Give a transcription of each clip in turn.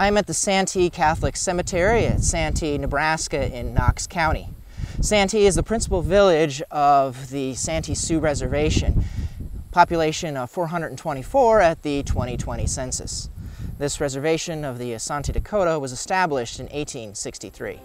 I'm at the Santee Catholic Cemetery at Santee, Nebraska in Knox County. Santee is the principal village of the Santee Sioux Reservation, population of 424 at the 2020 census. This reservation of the Asante Dakota was established in 1863.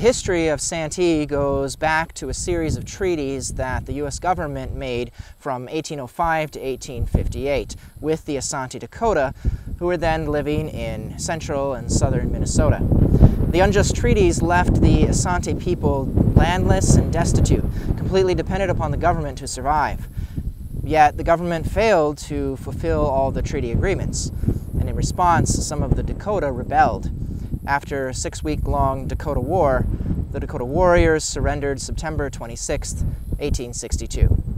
The history of Santee goes back to a series of treaties that the U.S. government made from 1805 to 1858 with the Asante Dakota, who were then living in central and southern Minnesota. The unjust treaties left the Asante people landless and destitute, completely dependent upon the government to survive. Yet the government failed to fulfill all the treaty agreements, and in response, some of the Dakota rebelled. After a six week long Dakota War, the Dakota Warriors surrendered September 26, 1862.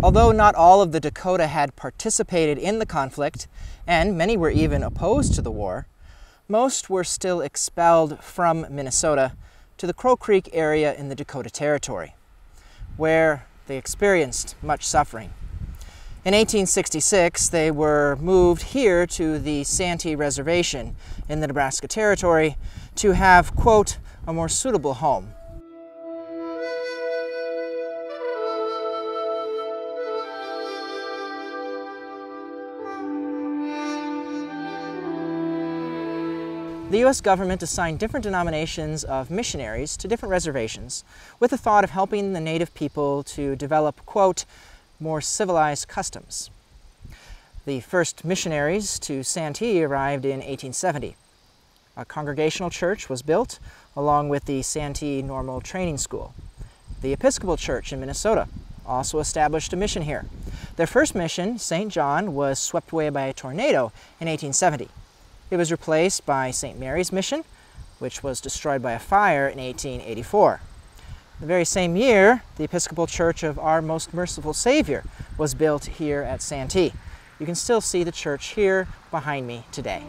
Although not all of the Dakota had participated in the conflict, and many were even opposed to the war, most were still expelled from Minnesota to the Crow Creek area in the Dakota Territory, where they experienced much suffering. In 1866, they were moved here to the Santee Reservation in the Nebraska Territory to have, quote, a more suitable home The U.S. government assigned different denominations of missionaries to different reservations with the thought of helping the native people to develop, quote, more civilized customs. The first missionaries to Santee arrived in 1870. A congregational church was built along with the Santee Normal Training School. The Episcopal Church in Minnesota also established a mission here. Their first mission, St. John, was swept away by a tornado in 1870. It was replaced by St. Mary's Mission, which was destroyed by a fire in 1884. The very same year, the Episcopal Church of Our Most Merciful Savior was built here at Santee. You can still see the church here behind me today.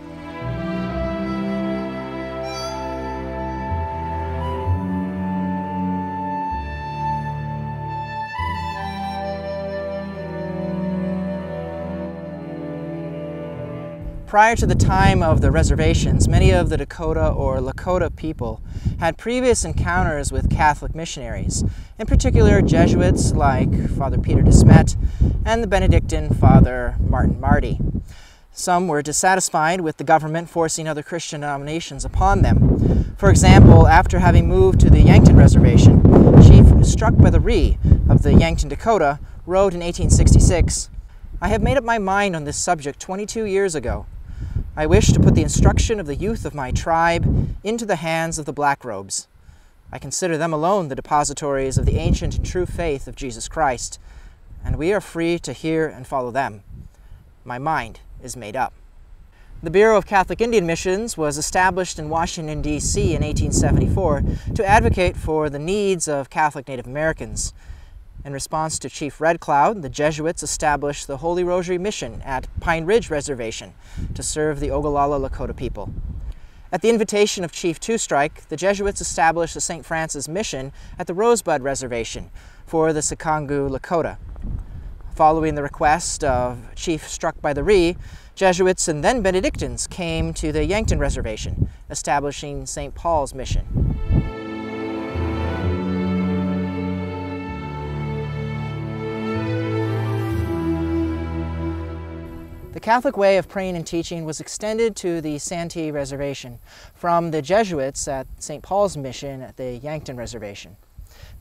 Prior to the time of the reservations, many of the Dakota or Lakota people had previous encounters with Catholic missionaries, in particular Jesuits like Father Peter de Smet and the Benedictine Father Martin Marty. Some were dissatisfied with the government forcing other Christian denominations upon them. For example, after having moved to the Yankton Reservation, Chief Struck by the Ree of the Yankton Dakota wrote in 1866, I have made up my mind on this subject 22 years ago. I wish to put the instruction of the youth of my tribe into the hands of the black robes. I consider them alone the depositories of the ancient and true faith of Jesus Christ, and we are free to hear and follow them. My mind is made up. The Bureau of Catholic Indian Missions was established in Washington, D.C. in 1874 to advocate for the needs of Catholic Native Americans. In response to Chief Red Cloud, the Jesuits established the Holy Rosary Mission at Pine Ridge Reservation to serve the Oglala Lakota people. At the invitation of Chief Two Strike, the Jesuits established the St. Francis Mission at the Rosebud Reservation for the Sicangu Lakota. Following the request of Chief Struck by the Ree, Jesuits and then Benedictines came to the Yankton Reservation, establishing St. Paul's Mission. The Catholic way of praying and teaching was extended to the Santee Reservation from the Jesuits at St. Paul's Mission at the Yankton Reservation.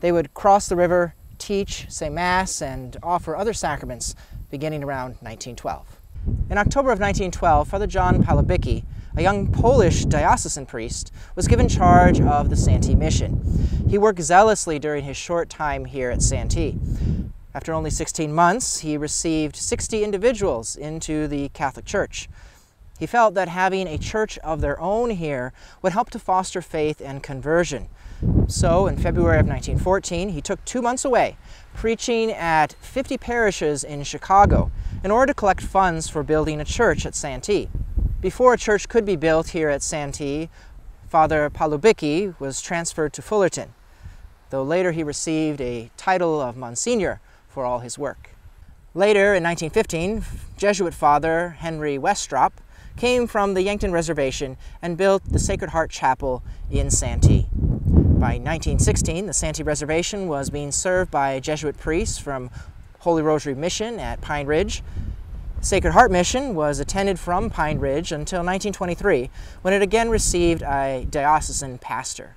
They would cross the river, teach, say Mass, and offer other sacraments beginning around 1912. In October of 1912, Father John Palabicki, a young Polish diocesan priest, was given charge of the Santee Mission. He worked zealously during his short time here at Santee. After only 16 months, he received 60 individuals into the Catholic Church. He felt that having a church of their own here would help to foster faith and conversion. So, in February of 1914, he took two months away, preaching at 50 parishes in Chicago in order to collect funds for building a church at Santee. Before a church could be built here at Santee, Father Palubicki was transferred to Fullerton, though later he received a title of Monsignor for all his work. Later, in 1915, Jesuit Father Henry Westropp came from the Yankton Reservation and built the Sacred Heart Chapel in Santee. By 1916, the Santee Reservation was being served by Jesuit priests from Holy Rosary Mission at Pine Ridge. Sacred Heart Mission was attended from Pine Ridge until 1923, when it again received a diocesan pastor.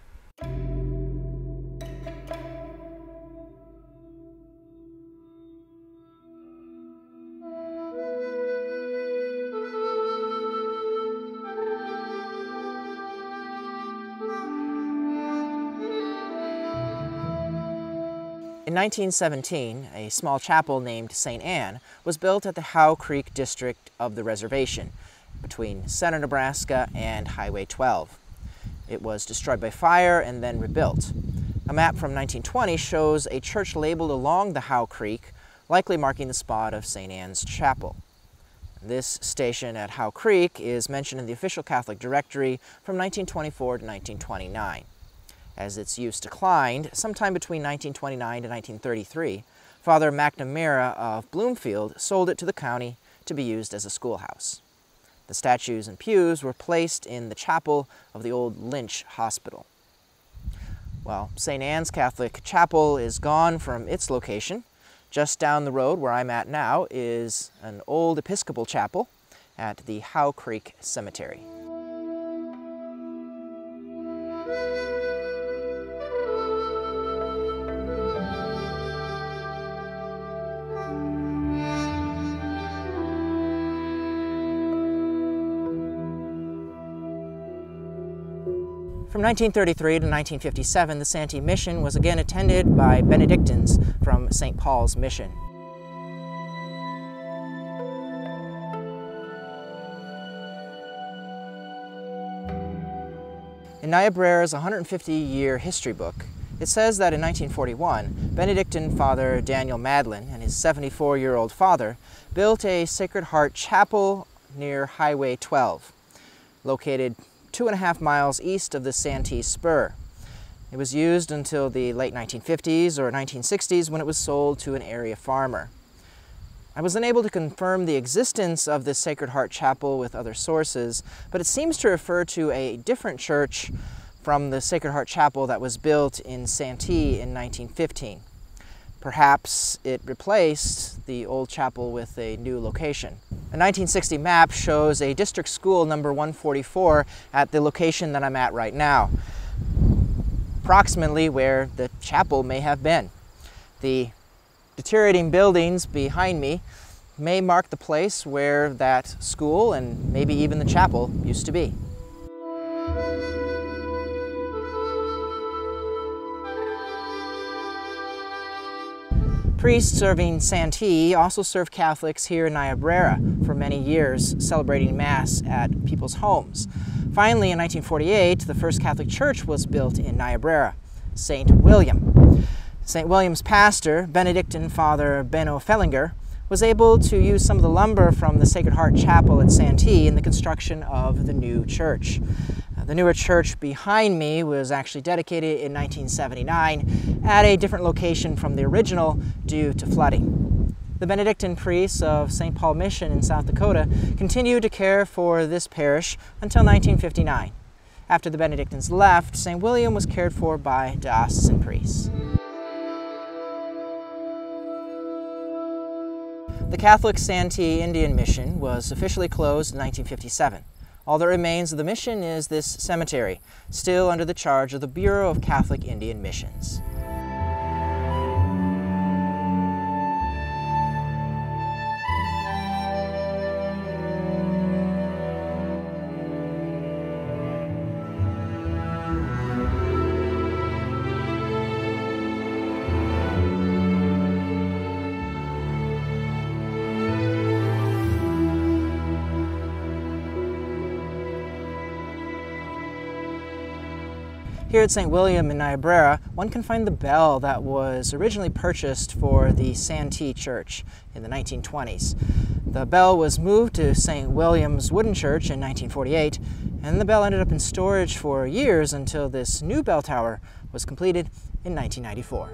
In 1917, a small chapel named St. Anne was built at the Howe Creek district of the reservation between Center, Nebraska and Highway 12. It was destroyed by fire and then rebuilt. A map from 1920 shows a church labeled along the Howe Creek, likely marking the spot of St. Anne's Chapel. This station at Howe Creek is mentioned in the official Catholic directory from 1924 to 1929. As its use declined, sometime between 1929 to 1933, Father McNamara of Bloomfield sold it to the county to be used as a schoolhouse. The statues and pews were placed in the chapel of the old Lynch Hospital. Well, St. Anne's Catholic Chapel is gone from its location. Just down the road where I'm at now is an old Episcopal chapel at the Howe Creek Cemetery. From 1933 to 1957, the Santee Mission was again attended by Benedictines from St. Paul's Mission. In Niobrara's 150-year history book, it says that in 1941, Benedictine Father Daniel Madlin and his 74-year-old father built a Sacred Heart Chapel near Highway 12, located two and a half miles east of the Santee Spur. It was used until the late 1950s or 1960s when it was sold to an area farmer. I was unable to confirm the existence of this Sacred Heart Chapel with other sources, but it seems to refer to a different church from the Sacred Heart Chapel that was built in Santee in 1915. Perhaps it replaced the old chapel with a new location. A 1960 map shows a district school number 144 at the location that I'm at right now, approximately where the chapel may have been. The deteriorating buildings behind me may mark the place where that school and maybe even the chapel used to be. Priests serving Santee also served Catholics here in Niobrara for many years, celebrating Mass at people's homes. Finally, in 1948, the first Catholic church was built in Niobrara, St. William. St. William's pastor, Benedictine Father Benno Fellinger, was able to use some of the lumber from the Sacred Heart Chapel at Santee in the construction of the new church. Uh, the newer church behind me was actually dedicated in 1979 at a different location from the original due to flooding. The Benedictine priests of St. Paul Mission in South Dakota continued to care for this parish until 1959. After the Benedictines left, St. William was cared for by diocesan priests. The Catholic Santee Indian Mission was officially closed in 1957. All that remains of the mission is this cemetery, still under the charge of the Bureau of Catholic Indian Missions. Here at St. William in Niobrara, one can find the bell that was originally purchased for the Santee Church in the 1920s. The bell was moved to St. William's Wooden Church in 1948, and the bell ended up in storage for years until this new bell tower was completed in 1994.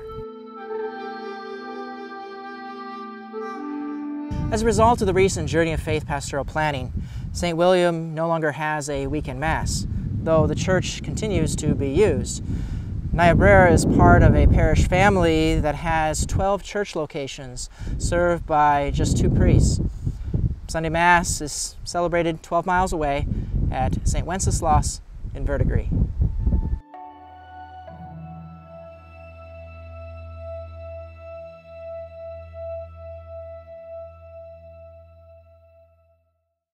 As a result of the recent Journey of Faith pastoral planning, St. William no longer has a weekend Mass, though the church continues to be used. Niobrara is part of a parish family that has 12 church locations served by just two priests. Sunday Mass is celebrated 12 miles away at St. Wenceslas in Verdigre.